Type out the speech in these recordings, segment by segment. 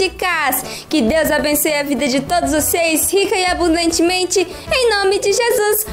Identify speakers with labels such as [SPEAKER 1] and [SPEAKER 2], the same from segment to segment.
[SPEAKER 1] óticas. Que Deus abençoe a vida de todos vocês, rica e abundantemente, em nome de Jesus.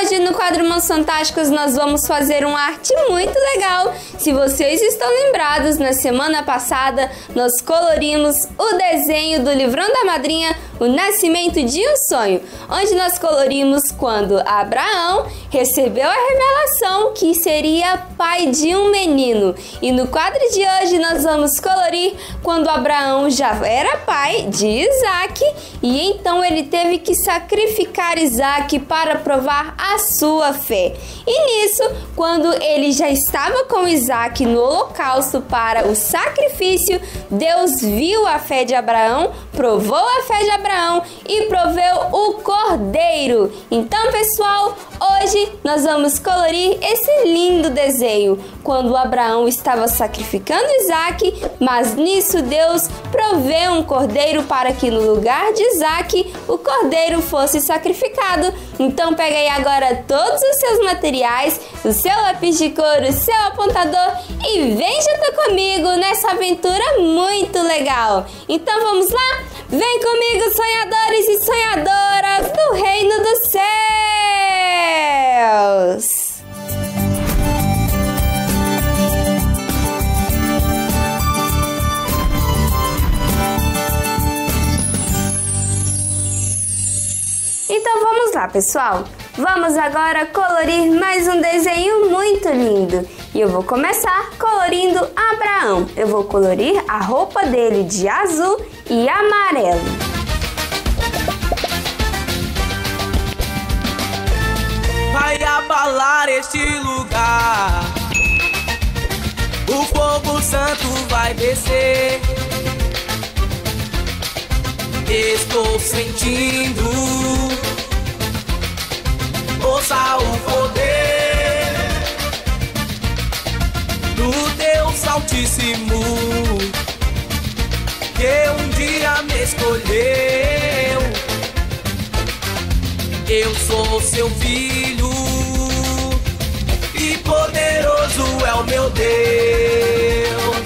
[SPEAKER 1] Hoje no quadro Mãos Fantásticos nós vamos fazer uma arte muito legal. Se vocês estão lembrados, na semana passada nós colorimos o desenho do livrão da madrinha, o nascimento de um sonho, onde nós colorimos quando Abraão recebeu a revelação que seria pai de um menino. E no quadro de hoje nós vamos colorir quando Abraão já era pai de Isaac e então ele teve que sacrificar Isaac para provar a sua fé. E nisso, quando ele já estava com Isaac no holocausto para o sacrifício, Deus viu a fé de Abraão, provou a fé de Abraão e proveu o cordeiro. Então, pessoal, hoje nós vamos colorir esse lindo desenho quando Abraão estava sacrificando Isaac, mas nisso Deus proveu um cordeiro para que no lugar de Isaac o cordeiro fosse sacrificado. Então pega aí agora todos os seus materiais, o seu lápis de cor, o seu apontador e vem junto comigo nessa aventura muito legal. Então vamos lá? Vem comigo, sonhadores e sonhadoras do Reino dos Céus! Então vamos lá, pessoal. Vamos agora colorir mais um desenho muito lindo. E eu vou começar colorindo Abraão. Eu vou colorir a roupa dele de azul e amarelo.
[SPEAKER 2] Abalar este lugar. O fogo santo vai descer. Estou sentindo ouça o poder do Deus Altíssimo que um dia me escolheu. Eu sou seu filho Deus.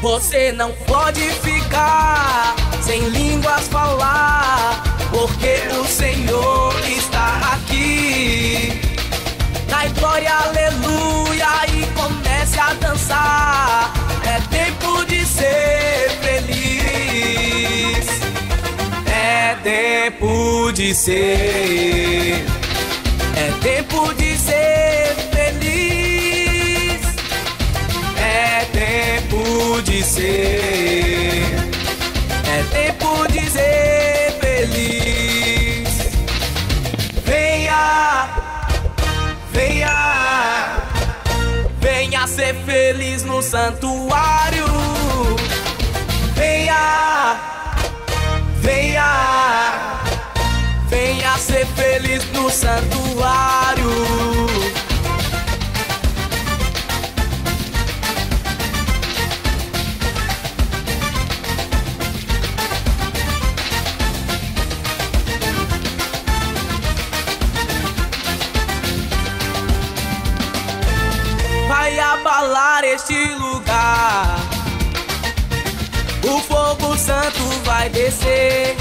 [SPEAKER 2] Você não pode ficar sem línguas falar, porque o Senhor está aqui. Dai glória, aleluia e comece a dançar. É tempo de ser feliz. É tempo de ser. É tempo de ser ser. É tempo de ser feliz. Venha, venha, venha ser feliz no santuário. Venha, venha, venha ser feliz no santuário. Abalar este lugar. O fogo santo vai descer.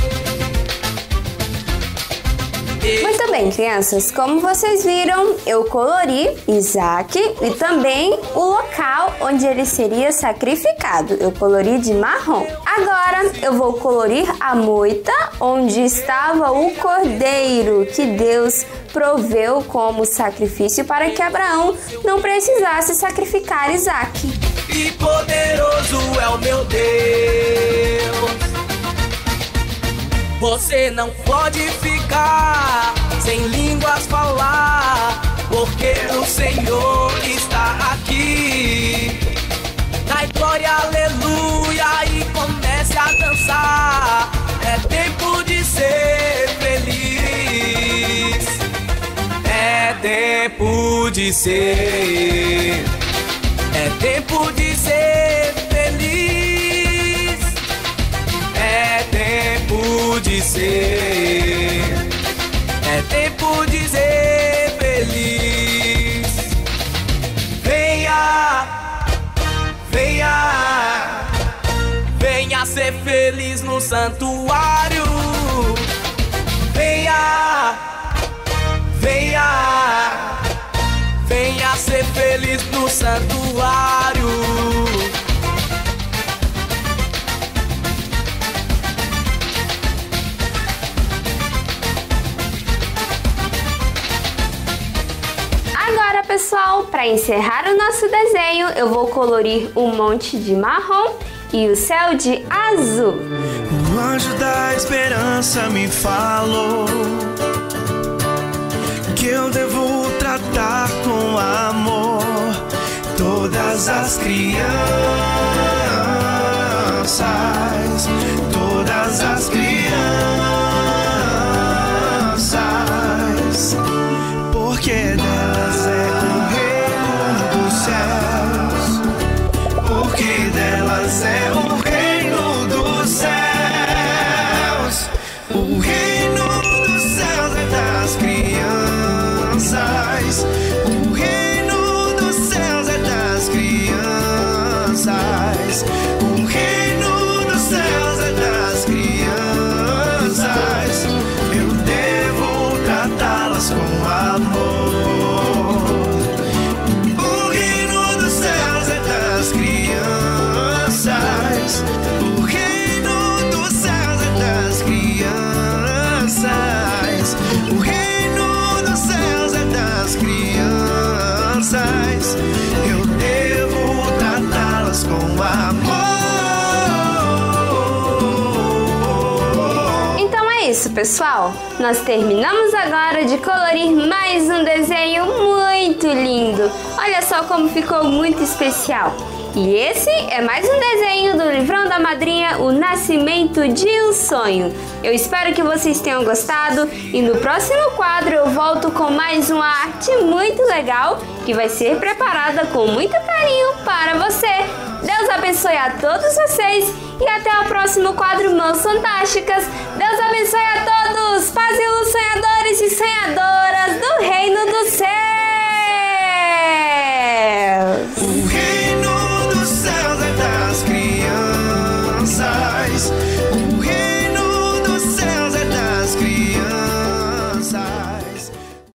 [SPEAKER 1] Muito bem, crianças, como vocês viram, eu colori Isaac e também o local onde ele seria sacrificado. Eu colori de marrom. Agora eu vou colorir a moita onde estava o cordeiro que Deus proveu como sacrifício para que Abraão não precisasse sacrificar Isaac.
[SPEAKER 2] E poderoso é o meu Deus. Você não pode ficar sem línguas falar, porque o Senhor está aqui. Dai glória, aleluia e comece a dançar. É tempo de ser feliz. É tempo de ser. É tempo de ser. É tempo de ser feliz. Venha, venha, feliz no santuário. Venha, venha, venha ser feliz no santuário.
[SPEAKER 1] Pessoal, para encerrar o nosso desenho, eu vou colorir um monte de marrom e o céu de azul.
[SPEAKER 3] O anjo da esperança me falou que eu devo tratar com amor todas as crianças, todas as crianças, amor. O reino dos céus é das crianças. O reino dos céus é das crianças. O reino dos céus é das crianças. Eu devo tratá-las com amor.
[SPEAKER 1] Pessoal. Nós terminamos agora de colorir mais um desenho muito lindo. Olha só como ficou muito especial. E esse é mais um desenho do livrão da madrinha O Nascimento de um Sonho. Eu espero que vocês tenham gostado e no próximo quadro eu volto com mais uma arte muito legal que vai ser preparada com muito carinho para você. Deus abençoe a todos vocês e até o próximo quadro Mãos Fantásticas. Abençoe a todos, paz e sonhadores e sonhadoras do